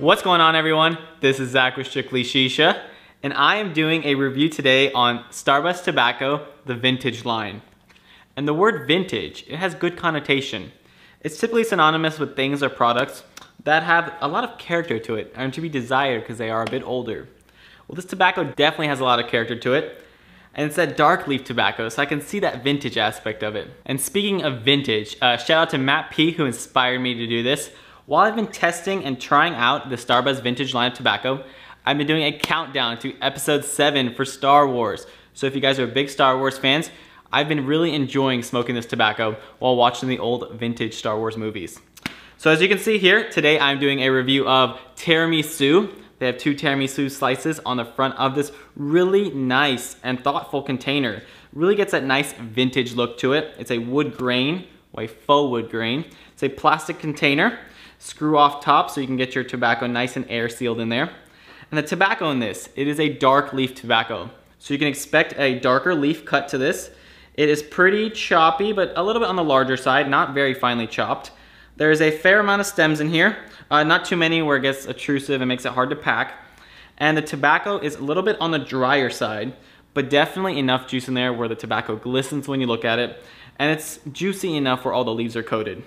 What's going on everyone? This is Zach with Strictly Shisha, and I am doing a review today on Starbuzz Tobacco, the vintage line. And the word vintage, it has good connotation. It's typically synonymous with things or products that have a lot of character to it and to be desired because they are a bit older. Well, this tobacco definitely has a lot of character to it. And it's that dark leaf tobacco, so I can see that vintage aspect of it. And speaking of vintage, uh, shout out to Matt P who inspired me to do this. While I've been testing and trying out the Starbuzz vintage line of tobacco, I've been doing a countdown to episode 7 for Star Wars. So if you guys are big Star Wars fans, I've been really enjoying smoking this tobacco while watching the old vintage Star Wars movies. So as you can see here, today I'm doing a review of Tiramisu. They have two tiramisu slices on the front of this really nice and thoughtful container. Really gets that nice vintage look to it. It's a wood grain, or a faux wood grain. It's a plastic container screw off top so you can get your tobacco nice and air sealed in there. And the tobacco in this, it is a dark leaf tobacco. So you can expect a darker leaf cut to this. It is pretty choppy, but a little bit on the larger side, not very finely chopped. There is a fair amount of stems in here, uh, not too many where it gets obtrusive and makes it hard to pack. And the tobacco is a little bit on the drier side, but definitely enough juice in there where the tobacco glistens when you look at it. And it's juicy enough where all the leaves are coated.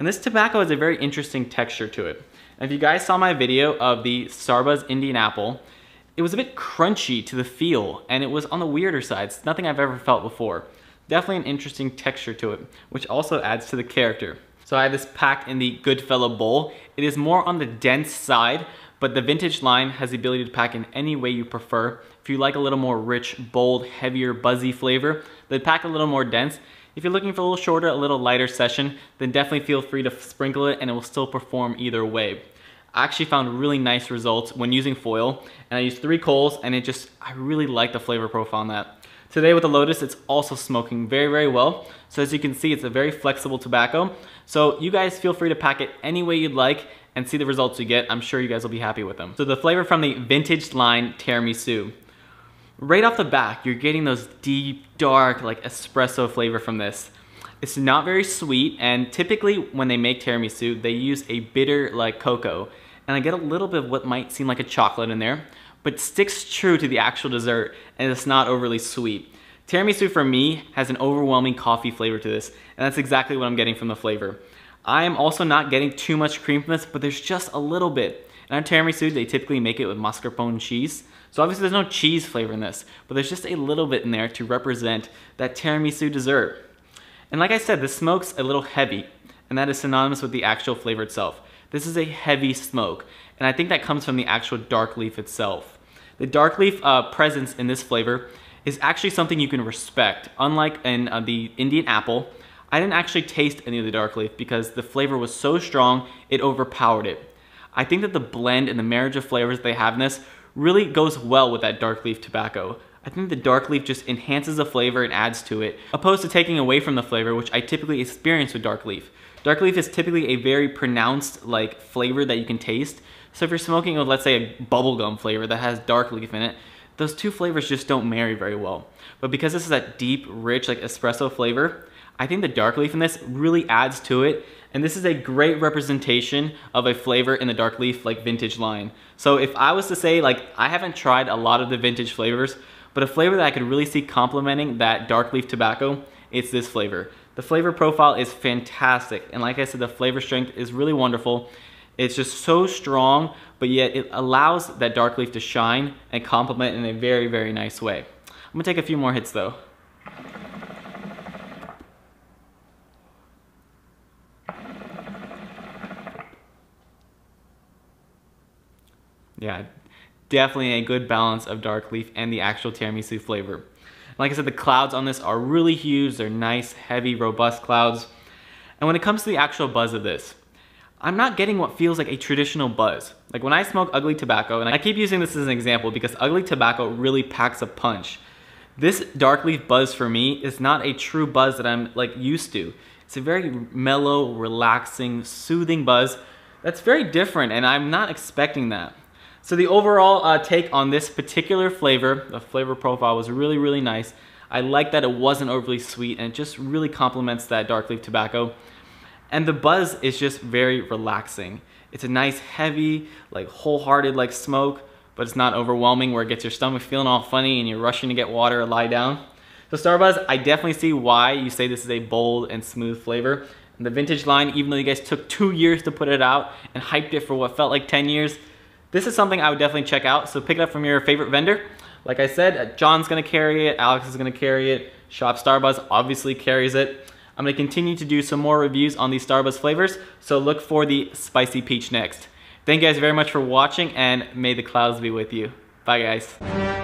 And this tobacco has a very interesting texture to it. If you guys saw my video of the Starbuzz Indian Apple, it was a bit crunchy to the feel and it was on the weirder side. It's nothing I've ever felt before. Definitely an interesting texture to it, which also adds to the character. So I have this pack in the Goodfella bowl. It is more on the dense side, but the vintage line has the ability to pack in any way you prefer. If you like a little more rich, bold, heavier, buzzy flavor, the pack a little more dense. If you're looking for a little shorter, a little lighter session, then definitely feel free to sprinkle it and it will still perform either way. I actually found really nice results when using foil and I used three coals and it just, I really like the flavor profile on that. Today with the Lotus, it's also smoking very, very well. So as you can see, it's a very flexible tobacco. So you guys feel free to pack it any way you'd like and see the results you get. I'm sure you guys will be happy with them. So the flavor from the vintage line tiramisu right off the back, you're getting those deep, dark, like espresso flavor from this. It's not very sweet, and typically when they make tiramisu, they use a bitter like cocoa. And I get a little bit of what might seem like a chocolate in there, but sticks true to the actual dessert, and it's not overly sweet. Tiramisu for me has an overwhelming coffee flavor to this, and that's exactly what I'm getting from the flavor. I am also not getting too much cream from this, but there's just a little bit. And on tiramisu, they typically make it with mascarpone cheese. So obviously there's no cheese flavor in this, but there's just a little bit in there to represent that tiramisu dessert. And like I said, the smoke's a little heavy, and that is synonymous with the actual flavor itself. This is a heavy smoke, and I think that comes from the actual dark leaf itself. The dark leaf uh, presence in this flavor is actually something you can respect. Unlike in uh, the Indian apple, I didn't actually taste any of the dark leaf because the flavor was so strong, it overpowered it. I think that the blend and the marriage of flavors they have in this really goes well with that dark leaf tobacco. I think the dark leaf just enhances the flavor and adds to it, opposed to taking away from the flavor, which I typically experience with dark leaf. Dark leaf is typically a very pronounced like flavor that you can taste. So if you're smoking with, let's say, a bubblegum flavor that has dark leaf in it, those two flavors just don't marry very well. But because this is that deep, rich, like espresso flavor, I think the dark leaf in this really adds to it. And this is a great representation of a flavor in the dark leaf like vintage line. So if I was to say like, I haven't tried a lot of the vintage flavors, but a flavor that I could really see complementing that dark leaf tobacco, it's this flavor. The flavor profile is fantastic. And like I said, the flavor strength is really wonderful. It's just so strong, but yet it allows that dark leaf to shine and complement in a very, very nice way. I'm gonna take a few more hits though. Yeah, definitely a good balance of dark leaf and the actual tiramisu flavor. Like I said, the clouds on this are really huge. They're nice, heavy, robust clouds. And when it comes to the actual buzz of this, I'm not getting what feels like a traditional buzz. Like when I smoke ugly tobacco, and I keep using this as an example because ugly tobacco really packs a punch. This dark leaf buzz for me is not a true buzz that I'm like used to. It's a very mellow, relaxing, soothing buzz that's very different and I'm not expecting that. So the overall uh, take on this particular flavor, the flavor profile was really, really nice. I like that it wasn't overly sweet and it just really complements that dark leaf tobacco. And the buzz is just very relaxing. It's a nice heavy, like wholehearted like smoke, but it's not overwhelming where it gets your stomach feeling all funny and you're rushing to get water or lie down. So Starbuzz, I definitely see why you say this is a bold and smooth flavor. And the vintage line, even though you guys took two years to put it out and hyped it for what felt like 10 years, this is something I would definitely check out. So pick it up from your favorite vendor. Like I said, uh, John's gonna carry it, Alex is gonna carry it, Shop Starbuzz obviously carries it. I'm gonna continue to do some more reviews on these Starbuzz flavors, so look for the Spicy Peach next. Thank you guys very much for watching and may the clouds be with you. Bye guys.